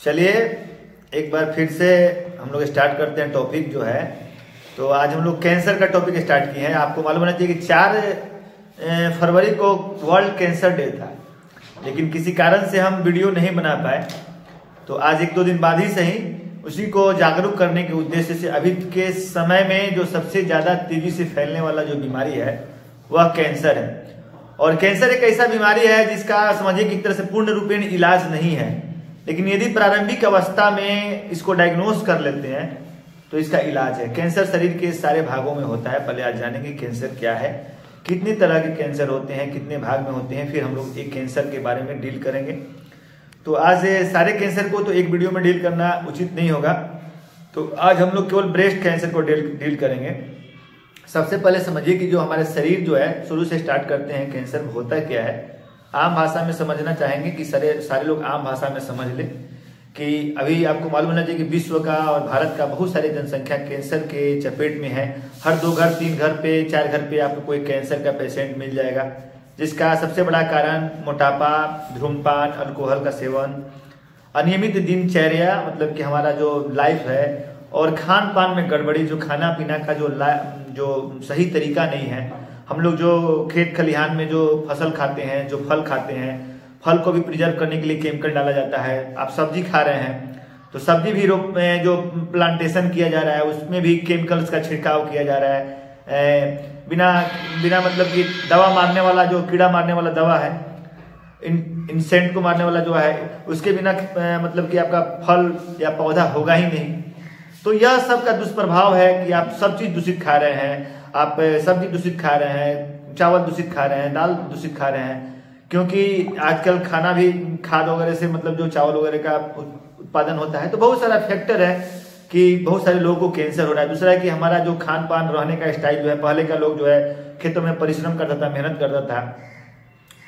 चलिए, एक बार फिर से हम लोग स्टार्ट करते हैं टॉपिक जो है। तो आज हम लोग कैंसर का टॉपिक स्टार्ट किए हैं। आपको मालूम होना चाहिए कि चार फरवरी को वर्ल्ड कैंसर डे था। लेकिन किसी कारण से हम वीडियो नहीं बना पाए। तो आज एक दो दिन बाद ही सही, उसी को जागरूक करने के उद्देश्य से अभी के समय में जो सबसे ज़्यादा तेज़ी से फैलने वाला जो बीमारी है, वह कैंसर है। और कैंसर एक ऐसा बीमारी है जिसका समझिए कि एक तरह से पूर्ण रूपेण इलाज नहीं है। लेकिन यदि प्रारंभिक अवस्था में इसको डायग्नोस कर लेते हैं तो इसका इलाज है। कैंसर शरीर के सारे भागों में होता है। पहले आज जानेंगे कैंसर क्या है, कितने तरह के कैंसर होते हैं, कितने भाग में होते हैं, फिर हम लोग एक कैंसर के बारे में डील करेंगे। तो आज सारे कैंसर को तो एक वीडियो में डील करना उचित नहीं होगा। तो आज हम लोग केवल ब्रेस्ट कैंसर को डील डील करेंगे। सबसे पहले समझिए कि जो हमारे शरीर जो है, शुरू से स्टार्ट करते हैं कैंसर होता क्या है? आम भाषा में समझना चाहेंगे कि सारे सारे लोग आम भाषा में समझ ले कि अभी आपको मालूम होना चाहिए कि विश्व का और भारत का बहुत सारी जनसंख्या कैंसर के चपेट में है। हर दो घर, तीन घर पे, चार घर पे आपको कोई कैंसर का पेशेंट मिल जाएगा, जिसका सबसे बड़ा कारण मोटापा धूमपान अल्कोहल का सेवन, अनियमित दिनचर्या मतलब कि हमारा जो लाइफ है, और खान पान में गड़बड़ी, जो खाना पीना का जो जो सही तरीका नहीं है। हम लोग जो खेत खलिहान में जो फ़सल खाते हैं जो फल खाते हैं फल को भी प्रिजर्व करने के लिए केमिकल डाला जाता है। आप सब्ज़ी खा रहे हैं तो सब्ज़ी भी रोप में जो प्लांटेशन किया जा रहा है उसमें भी केमिकल्स का छिड़काव किया जा रहा है। ए, बिना बिना मतलब कि दवा मारने वाला जो कीड़ा मारने वाला दवा है इन इंसेंट को मारने वाला जो है उसके बिना मतलब कि आपका फल या पौधा होगा ही नहीं। तो यह सब का दुष्प्रभाव है कि आप सब चीज़ दूषित खा रहे हैं। आप सब्ज़ी दूषित खा रहे हैं, चावल दूषित खा रहे हैं, दाल दूषित खा रहे हैं। क्योंकि आजकल खाना भी, खाद वगैरह से मतलब जो चावल वगैरह का उत्पादन होता है तो बहुत सारा फैक्टर है कि बहुत सारे लोगों को कैंसर हो रहा है। दूसरा है कि हमारा जो खान पान रहने का स्टाइल जो है, पहले का लोग जो है, खेतों में परिश्रम करता था, मेहनत करता था।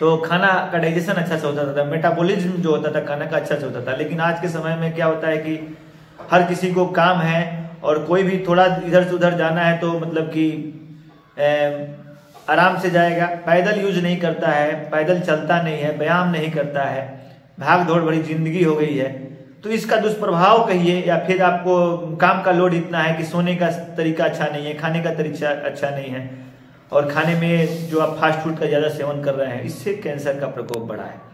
तो खाना का डाइजेशन अच्छा से होता था मेटाबॉलिज्म जो होता था, खाना का अच्छा से होता था। लेकिन आज के समय में क्या होता है कि हर किसी को काम है और कोई भी थोड़ा इधर से उधर जाना है तो मतलब कि आराम से जाएगा। पैदल यूज़ नहीं करता है, पैदल चलता नहीं है, व्यायाम नहीं करता है, भाग दौड़ भरी ज़िंदगी हो गई है। तो इसका दुष्प्रभाव कहिए या फिर आपको काम का लोड इतना है कि सोने का तरीका अच्छा नहीं है, खाने का तरीका अच्छा नहीं है और खाने में जो आप फास्ट फ़ूड का ज़्यादा सेवन कर रहे हैं, इससे कैंसर का प्रकोप बढ़ा है।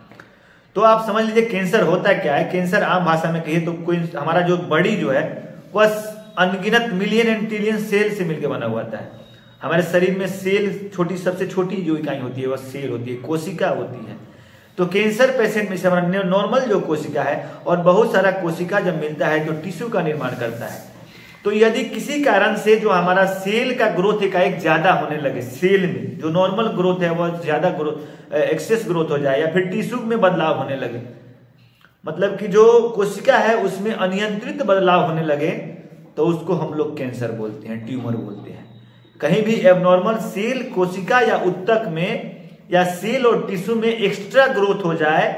तो आप समझ लीजिए कैंसर होता क्या है? कैंसर आम भाषा में कहिए तो कोई हमारा जो बॉडी जो है, वह अनगिनत मिलियन एंड ट्रिलियन सेल से मिलकर बना हुआ है। हमारे शरीर में सेल छोटी, सबसे छोटी जो इकाई होती है, वह सेल होती है, कोशिका होती है। तो कैंसर पेशेंट में से हमारा नॉर्मल जो कोशिका है, और बहुत सारा कोशिका जब मिलता है तो टिश्यू का निर्माण करता है तो यदि किसी कारण से जो हमारा सेल का ग्रोथ एकाएक ज़्यादा होने लगे, सेल में, जो नॉर्मल ग्रोथ है वह ज़्यादा ग्रोथ एक्सेस ग्रोथ हो जाए या फिर टिश्यू में बदलाव होने लगे मतलब कि जो कोशिका है उसमें अनियंत्रित बदलाव होने लगे तो उसको हम लोग कैंसर बोलते हैं ट्यूमर बोलते हैं। कहीं भी एबनॉर्मल सेल कोशिका या उत्तक में या सेल और टिश्यू में एक्स्ट्रा ग्रोथ हो जाए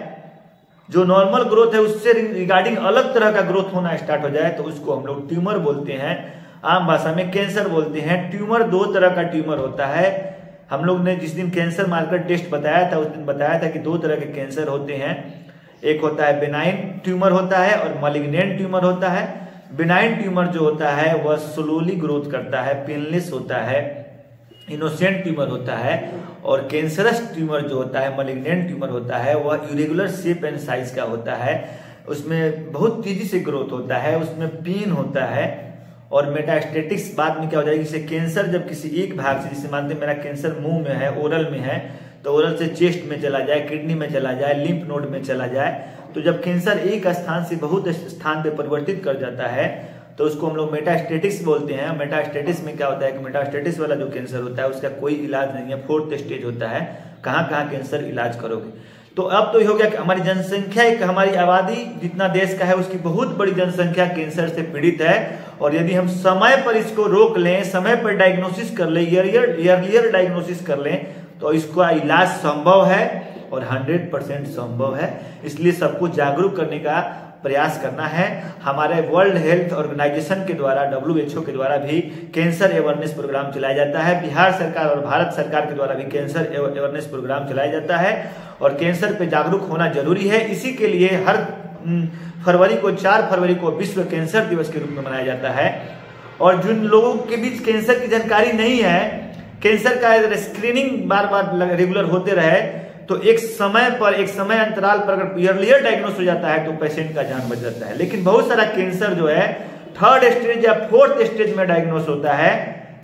जो नॉर्मल ग्रोथ है, उससे रिगार्डिंग अलग तरह का ग्रोथ होना स्टार्ट हो जाए तो उसको हम लोग ट्यूमर बोलते हैं। आम भाषा में कैंसर बोलते हैं। ट्यूमर दो तरह का ट्यूमर होता है। हम लोग ने जिस दिन कैंसर मार्कर टेस्ट बताया था, उस दिन बताया था कि दो तरह के कैंसर होते हैं। एक होता है बेनाइन ट्यूमर होता है और मलिग्नेंट ट्यूमर होता है। बेनाइन ट्यूमर जो होता है, वह स्लोली ग्रोथ करता है पेनलेस होता है। इनोसेंट ट्यूमर होता है और कैंसरस ट्यूमर जो होता है, मलिग्नेंट ट्यूमर होता है, वह इरेगुलर शेप एंड साइज़ का होता है। उसमें बहुत तेज़ी से ग्रोथ होता है, उसमें पेन होता है और मेटास्टेटिक्स बाद में क्या हो जाएगी, जैसे कैंसर जब किसी एक भाग से, जिसे मानते मेरा कैंसर मुँह में है ओरल में है तो ओरल से चेस्ट में चला जाए किडनी में चला जाए लिम्फ नोड में चला जाए तो जब कैंसर एक स्थान से बहुत स्थान पे परिवर्तित कर जाता है तो उसको हम लोग मेटास्टेटिक्स बोलते हैं। मेटास्टेटिस में क्या होता है कि मेटास्टेटिस वाला जो कैंसर होता है, उसका कोई इलाज नहीं है। फोर्थ स्टेज होता है। कहाँ कहाँ कैंसर इलाज करोगे? तो अब तो ये हो गया कि हमारी जनसंख्या एक हमारी आबादी जितना देश का है, उसकी बहुत बड़ी जनसंख्या कैंसर से पीड़ित है। और यदि हम समय पर इसको रोक लें, समय पर डायग्नोसिस कर लें ईयरलियर डायग्नोसिस कर लें तो इसका इलाज संभव है और 100 परसेंट संभव है। इसलिए सबको जागरूक करने का प्रयास करना है। हमारे वर्ल्ड हेल्थ ऑर्गेनाइजेशन के द्वारा डब्ल्यू के द्वारा भी कैंसर अवेयरनेस प्रोग्राम चलाया जाता है। बिहार सरकार और भारत सरकार के द्वारा भी कैंसर अवेयरनेस प्रोग्राम चलाया जाता है और कैंसर पे जागरूक होना ज़रूरी है। इसी के लिए हर फरवरी को, चार फरवरी को विश्व कैंसर दिवस के रूप में मनाया जाता है। और जिन लोगों के बीच कैंसर की जानकारी नहीं है कैंसर का स्क्रीनिंग बार बार रेगुलर होते रहे तो एक समय पर, एक समय अंतराल पर अगर ईयरलियर डायग्नोस हो जाता है तो पेशेंट का जान बच जाता है। लेकिन बहुत सारा कैंसर जो है थर्ड स्टेज या फोर्थ स्टेज में डायग्नोस होता है,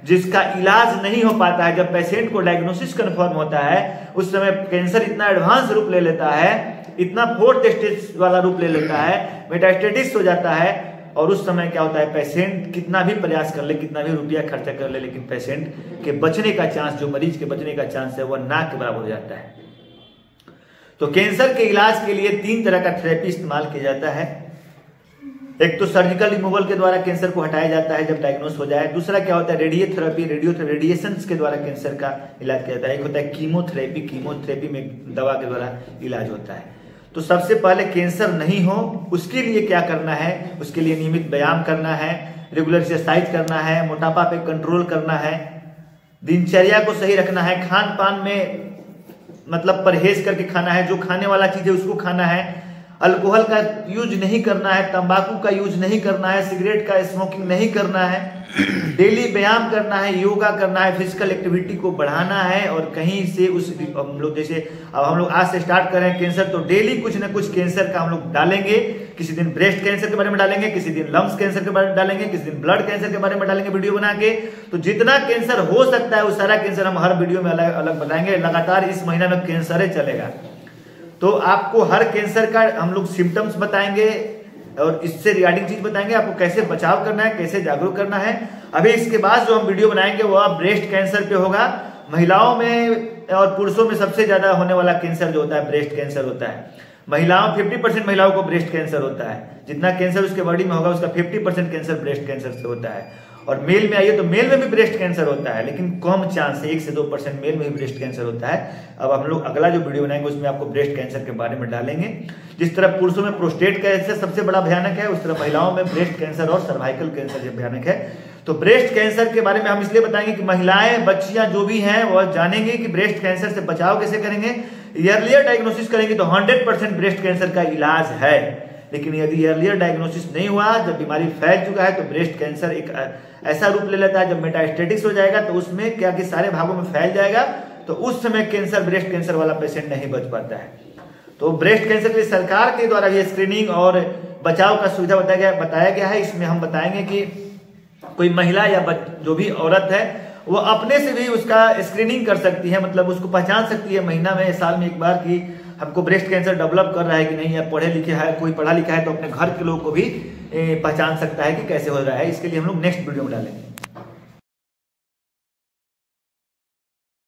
जिसका इलाज नहीं हो पाता है, जब पेशेंट को डायग्नोसिस कंफर्म होता है, उस समय कैंसर इतना एडवांस रूप ले लेता है, इतना फोर्थ स्टेज वाला रूप ले लेता है मेटास्टेटिस हो जाता है, और उस समय क्या होता है पेशेंट कितना भी प्रयास कर ले, कितना भी रुपया खर्चा कर ले, लेकिन पेशेंट के बचने का चांस जो मरीज़ के बचने का चांस है, वह ना के बराबर हो जाता है। तो कैंसर के इलाज के लिए तीन तरह का थेरेपी इस्तेमाल किया जाता है। एक तो सर्जिकल रिमूवल के द्वारा कैंसर को हटाया जाता है जब डायग्नोस हो जाए। दूसरा क्या होता है? रेडियोथेरेपी रेडियो रेडिएशन के द्वारा कैंसर का इलाज किया जाता है। एक होता है कीमोथेरेपी कीमोथेरेपी में दवा के द्वारा इलाज होता है। तो सबसे पहले कैंसर नहीं हो, उसके लिए क्या करना है? उसके लिए नियमित व्यायाम करना है रेगुलर एक्सरसाइज करना है, मोटापा पे कंट्रोल करना है, दिनचर्या को सही रखना है खान पान में मतलब परहेज करके खाना है जो खाने वाला चीज़ है उसको खाना है। अल्कोहल का यूज़ नहीं करना है तंबाकू का यूज़ नहीं करना है सिगरेट का स्मोकिंग नहीं करना है डेली व्यायाम करना है योगा करना है फ़िज़िकल एक्टिविटी को बढ़ाना है और कहीं से उस हम लोग जैसे अब हम लोग आज से स्टार्ट कर रहे हैं कैंसर तो डेली कुछ ना कुछ कैंसर का हम लोग डालेंगे। किसी दिन ब्रेस्ट कैंसर के बारे में डालेंगे किसी दिन लंग्स कैंसर के बारे में डालेंगे किसी दिन ब्लड कैंसर के बारे में डालेंगे वीडियो बना के। तो जितना कैंसर हो सकता है वो सारा कैंसर हम हर वीडियो में अलग अलग बताएँगे। लगातार इस महीना में कैंसर चलेगा। तो आपको हर कैंसर का हम लोग सिम्टम्स बताएँगे और इससे रिगार्डिंग चीज़ बताएँगे, आपको कैसे बचाव करना है, कैसे जागरूक करना है। अभी इसके बाद जो हम वीडियो बनाएँगे, वो ब्रेस्ट कैंसर पे होगा। महिलाओं में और पुरुषों में सबसे ज़्यादा होने वाला कैंसर जो होता है ब्रेस्ट कैंसर होता है। महिलाओं 50 परसेंट महिलाओं को ब्रेस्ट कैंसर होता है। जितना कैंसर उसके बॉडी में होगा, उसका 50 परसेंट कैंसर ब्रेस्ट कैंसर से होता है। और मेल में आइए तो मेल में भी ब्रेस्ट कैंसर होता है, लेकिन कम चांस है एक से दो परसेंट मेल में भी ब्रेस्ट कैंसर होता है। अब हम लोग अगला जो वीडियो बनाएँगे, उसमें आपको ब्रेस्ट कैंसर के बारे में डालेंगे। जिस तरह पुरुषों में प्रोस्टेट कैंसर सबसे बड़ा भयानक है, उस तरह महिलाओं में ब्रेस्ट कैंसर और सर्वाइकल कैंसर जो भयानक है। तो ब्रेस्ट कैंसर के बारे में हम इसलिए बताएँगे कि महिलाएँ, बच्चियाँ जो भी हैं वह जानेंगे कि ब्रेस्ट कैंसर से बचाव कैसे करेंगे। ईयरलियर डायग्नोसिस करेंगे तो हंड्रेड ब्रेस्ट कैंसर का इलाज है। लेकिन यदि अर्लियर डायग्नोसिस नहीं हुआ, जब बीमारी फैल चुका है तो ब्रेस्ट कैंसर एक ऐसा रूप ले लेता है, जब मेटास्टेटिक्स हो जाएगा तो उसमें क्या कि सारे भागों में फैल जाएगा तो उस समय कैंसर ब्रेस्ट कैंसर वाला पेशेंट नहीं बच पाता है। तो ब्रेस्ट कैंसर के लिए सरकार के द्वारा ये स्क्रीनिंग और बचाव का सुविधा बताया गया बताया गया है। इसमें हम बताएँगे कि कोई महिला या जो भी औरत है, वो अपने से भी उसका स्क्रीनिंग कर सकती है मतलब उसको पहचान सकती है महीना में, साल में एक बार की हमको ब्रेस्ट कैंसर डेवलप कर रहा है कि नहीं, या पढ़े लिखे है, कोई पढ़ा लिखा है तो अपने घर के लोगों को भी पहचान सकता है कि कैसे हो रहा है। इसके लिए हम लोग नेक्स्ट वीडियो में डालेंगे।